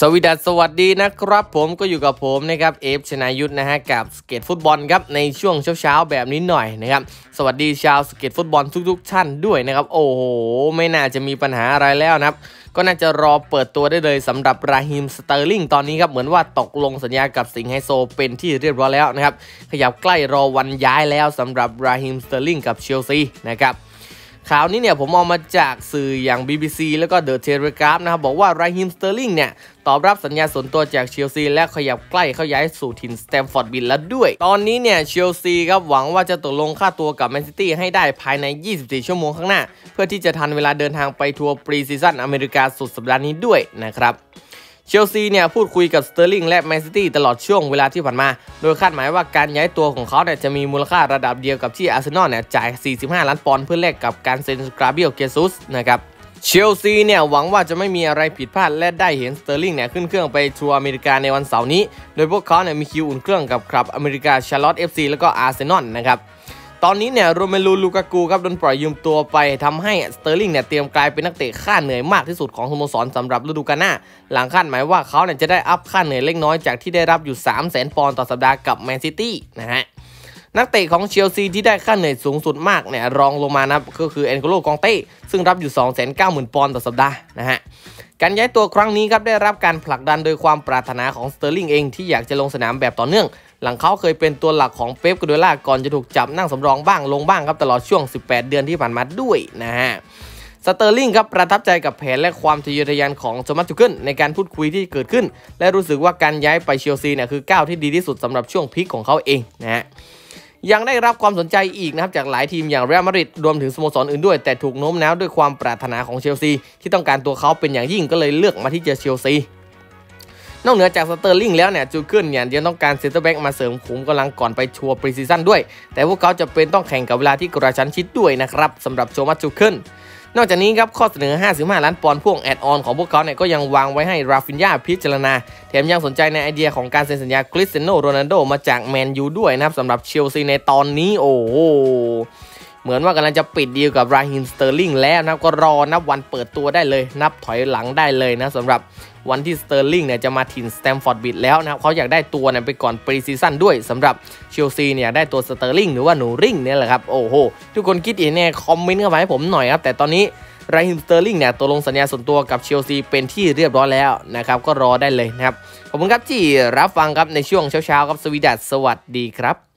สวัสดีสวัสดีนะครับผมก็อยู่กับผมนะครับเอฟชนายุทธนะฮะกับสเก็ตฟุตบอลครับในช่วงเช้าๆแบบนี้หน่อยนะครับสวัสดีชาวสเก็ตฟุตบอลทุกๆท่านด้วยนะครับโอ้โหไม่น่าจะมีปัญหาอะไรแล้วนะครับก็น่าจะรอเปิดตัวได้เลยสำหรับราฮิมสเตอร์ลิงตอนนี้ครับเหมือนว่าตกลงสัญญากับสิงห์ไฮโซเป็นที่เรียบร้อยแล้วนะครับขยับใกล้รอวันย้ายแล้วสำหรับราฮิมสเตอร์ลิงกับเชลซีนะครับ ข่าวนี้เนี่ยผมเอามาจากสื่ออย่าง BBC แล้วก็ The Telegraph นะครับบอกว่าราฮิมสเตอร์ลิงเนี่ยตอบรับสัญญาส่วนตัวจากเชลซีและขยับใกล้เข้าย้ายสู่ถิ่นสแตมฟอร์ดบริดจ์แล้วด้วย ตอนนี้เนี่ยเชลซีครับหวังว่าจะตกลงค่าตัวกับแมนซิตี้ให้ได้ภายใน 24 ชั่วโมงข้างหน้า เพื่อที่จะทันเวลาเดินทางไปทัวร์ pre-season อเมริกาสุดสัปดาห์นี้ด้วยนะครับ เชลซีเนี่ยพูดคุยกับสเตอร์ลิงและแมนซิตี้ตลอดช่วงเวลาที่ผ่านมา โดยคาดหมายว่าการย้ายตัวของเขาเนี่ยจะมีมูลค่าระดับเดียวกับที่อาร์เซนอลเนี่ยจ่าย 45 ล้านปอนด์เพื่อแลกกับการเซ็นกาเบรียลเชซุสนะครับเชลซีเนี่ยหวังว่าจะไม่มีอะไรผิดพลาดและได้เห็นสเตอร์ลิงเนี่ยขึ้นเครื่องไปทัวร์อเมริกาในวันเสาร์นี้ โดยพวกเขาเนี่ยมีคิวอุ่นเครื่องกับคลับอเมริกาชาร์ลอตเอฟซีแล้วก็อาร์เซนอลนะครับ ตอนนี้เนี่ยโรเมลูลูกากูครับโดนปล่อยยืมตัวไปทำให้สเตอร์ลิงเนี่ยเตรียมกลายเป็นนักเตะค่าเหนื่อยมากที่สุดของสโมสรสำหรับฤดูกาลหน้า หลังคาดหมายว่าเขาเนี่ยจะได้ up ค่าเหนื่อยเล็กน้อยจากที่ได้รับอยู่ 3 0 0 0 0 0ปอนด์ต่อสัปดาห์กับแมนซิตี้นะฮะนักเตะของเชลซีที่ได้ค่าเหนื่อยสูงสุดมากเนี่ยรองลงมานะก็คือเอ็นโกโลกองเต้ซึ่งรับอยู่ 290,000 ปอนด์ต่อสัปดาห์นะฮะการย้ายตัวครั้งนี้ครับได้รับการผลักดันโดยความปรารถนาของสเตอร์ลิงเองที่อยากจะลงสนามแบบต่อเนื่อง หลังเขาเคยเป็นตัวหลักของเป๊ปกวาร์ดิโอล่าก่อนจะถูกจับนั่งสำรองบ้างลงบ้างครับตลอดช่วง 18 เดือนที่ผ่านมาด้วยนะฮะสเตอร์ลิงครับประทับใจกับแผนและความทะเยอทะยานของโทมัสทูเกิลในการพูดคุยที่เกิดขึ้น และรู้สึกว่าการย้ายไปเชลซีเนี่ยคือก้าวที่ดีที่สุดสำหรับช่วง peak ของเขาเองนะฮะยังได้รับความสนใจอีกนะครับจากหลายทีมอย่างเรอัลมาดริดรวมถึงสโมสรอื่นด้วย แต่ถูกโน้มน้าวด้วยความปรารถนาของเชลซีที่ต้องการตัวเขาเป็นอย่างยิ่งก็เลยเลือกมาที่จะเชลซี นอกเหนือจากสเตอร์ลิงแล้วเนี่ยทูเกิลเนี่ยยังต้องการเซนเตอร์แบ็กมาเสริมขุมกำลังก่อนไปทัวร์ pre-season ด้วย แต่พวกเขาจำเป็นต้องแข่งกับเวลาที่กระชั้นชิดด้วยนะครับสำหรับโทมัสทูเกิลนอกจากนี้ครับข้อเสนอ 55 ล้านปอนด์พ่วง add-on ของพวกเขาเนี่ยก็ยังวางไว้ให้ราฟินยาพิจารณา แถมยังสนใจในไอเดียของการเซ็นสัญญาคริสเตียโนโรนัลโดมาจากแมนยูด้วยนะครับสำหรับเชลซีในตอนนี้โอ้โห เหมือนว่ากำลังจะปิดดีลกับราฮิมสเตอร์ลิงแล้วนะก็รอนับวันเปิดตัวได้เลย นับถอยหลังได้เลยนะสำหรับวันที่สเตอร์ลิงเนี่ยจะมาถิ่นสแตมฟอร์ดบริดจ์แล้วนะครับเขาอยากได้ตัวเนี่ยไปก่อน pre-season ด้วยสำหรับเชลซีเนี่ยได้ตัวสเตอร์ลิงหรือว่าหนูริงเนี่ยแหละครับโอ้โหทุกคนคิดอย่างนี้คอมเมนต์เข้ามาให้ผมหน่อยครับแต่ตอนนี้ราฮิมสเตอร์ลิงเนี่ยตกลงสัญญาส่วนตัวกับเชลซีเป็นที่เรียบร้อยแล้วนะครับก็รอได้เลยนะครับขอบคุณครับที่รับฟังครับในช่วงเช้าๆครับสวีดัสสวัสดีครับ